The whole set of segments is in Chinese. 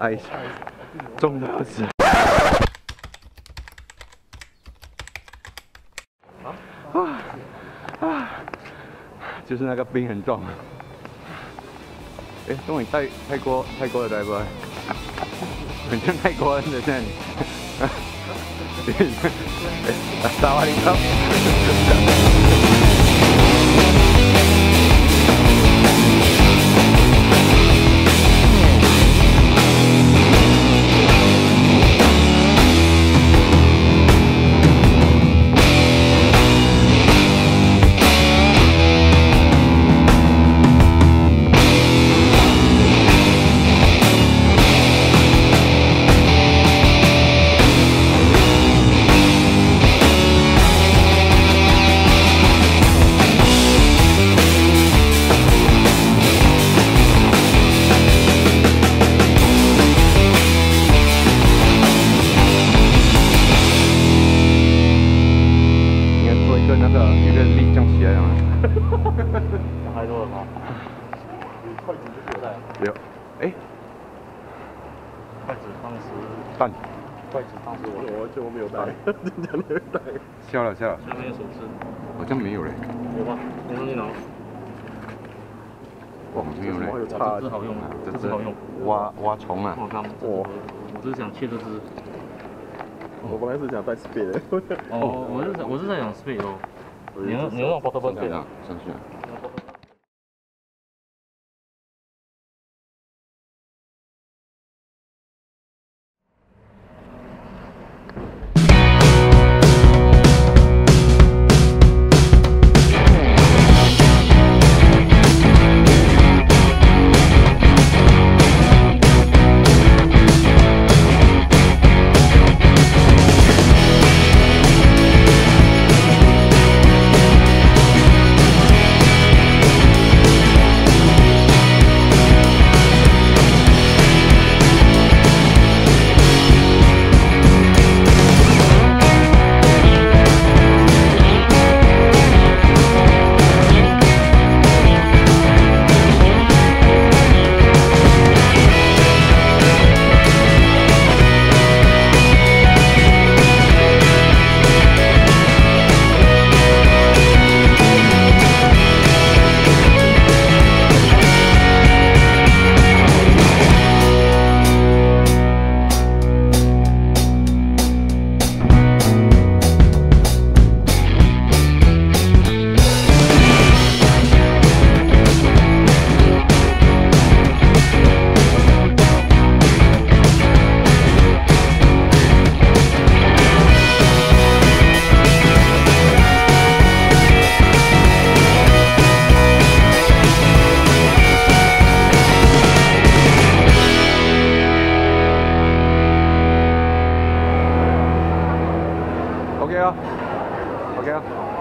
哎，重的不是。啊啊！就是那个冰很重。哎，终于泰泰国泰国的对不？很像泰国人的这样。萨瓦迪卡。笑了笑了。下面有手势。好像没有嘞。有吗？你上去拿。哇，没有嘞。这只好用啊，这只好用。挖挖虫啊。我看。我我是想切这只。我本来是想带 speed 的。哦，我是我是在想 speed 哦。你要你要让 portable 上去。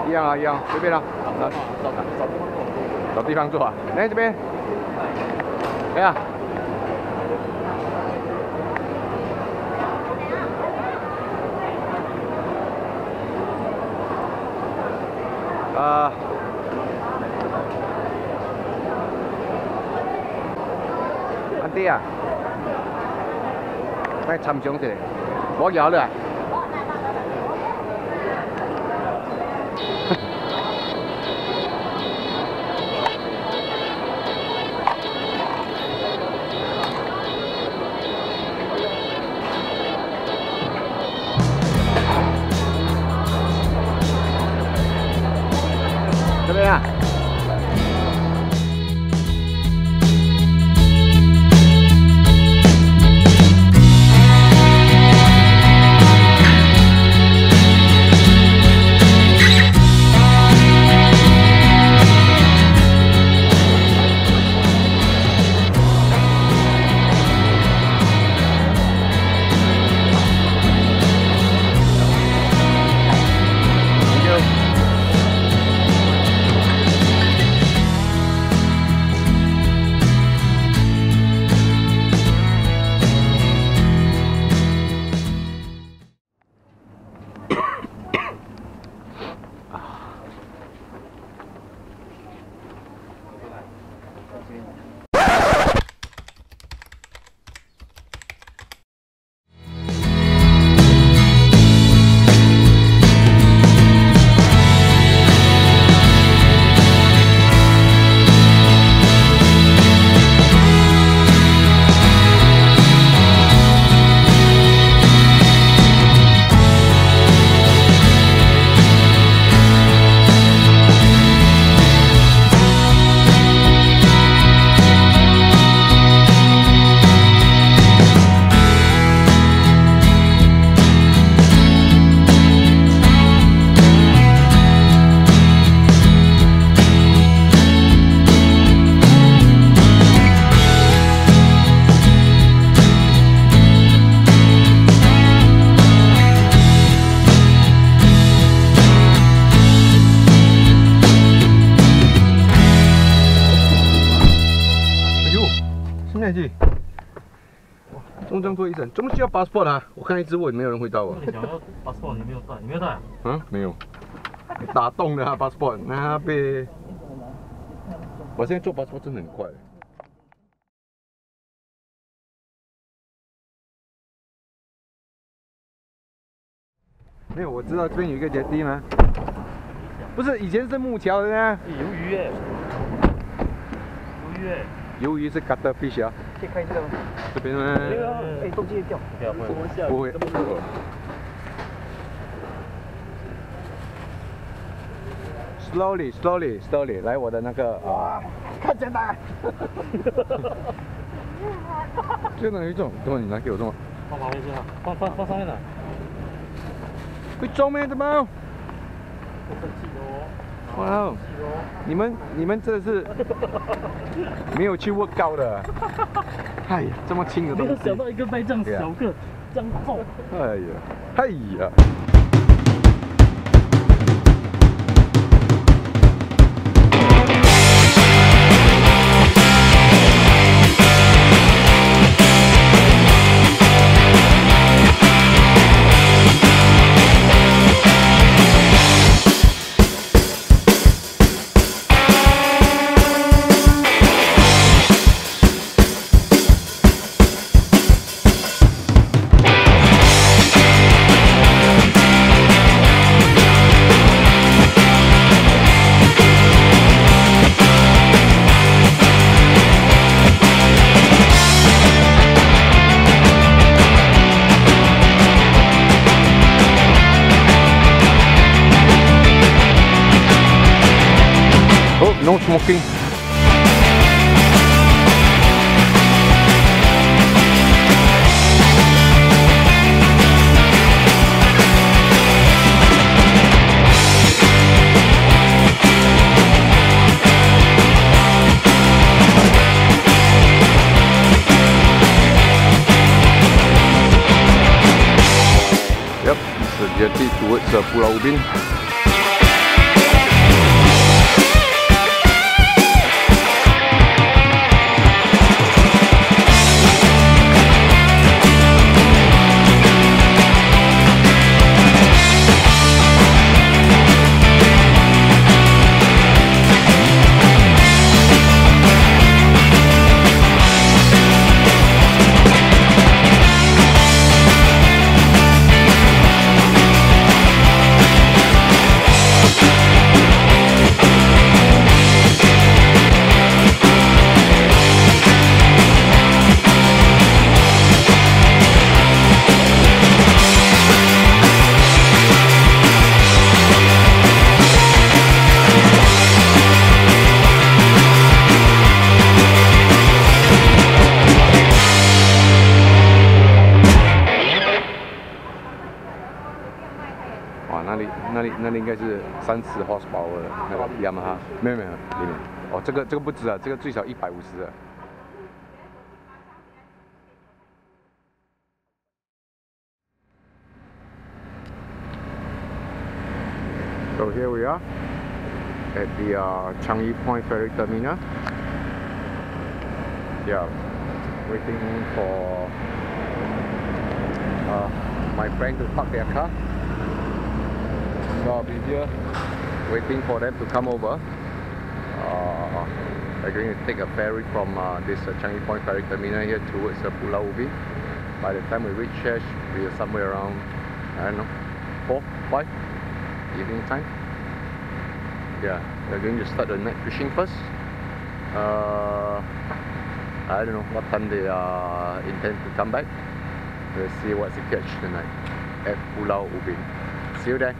一样，随便了，来，找找地方坐，找地方坐啊！来这边，来啊！啊，安迪啊，来参详一下，我摇了。公证做一审，怎么需要 passport 啊？我看一直问，没有人回答我。你想要 passport 你没有带，你没有带啊？嗯，没有，打洞的啊 passport，那被。我现在做 passport 真的很快。没有，我知道这边有一个阶梯吗？不是，以前是木桥的呢。鱿鱼哎，鱿鱼耶，鱿鱼是 cutter fish 啊。可以看这个吗？这边呢？哎，动机会掉。不要不会，不会。Slowly, slowly, slowly，来我的那个啊。看简单。这个有一种，等会你拿给我这种。放旁边去啊，放放放上面的。会中咩？怎么？哇哦！你们你们这是没有去 work 高的。哎呀，这么轻的东西。没有想到一个被这样小个，这样重。哎呀，哎呀。Smoking. Yep, it's towards uh, Pulau Ubin. 里那里那里应该是三十 horsepower 的那个雅马哈，没有没有里面哦，这个这个不止啊，这个最少一百五十啊。So here we are at the uh, Changi Point Ferry Terminal. Yeah, waiting for uh, my friend to park their car. So I'll be here waiting for them to come over. Uh, we're going to take a ferry from uh, this uh, Changi Point Ferry Terminal here towards uh, Pulau Ubin. By the time we reach here, should be somewhere around, I don't know, 4, 5 evening time. Yeah, we're going to start the night fishing first. Uh, I don't know what time they uh, intend to come back. We'll see what's the catch tonight at Pulau Ubin. See you there.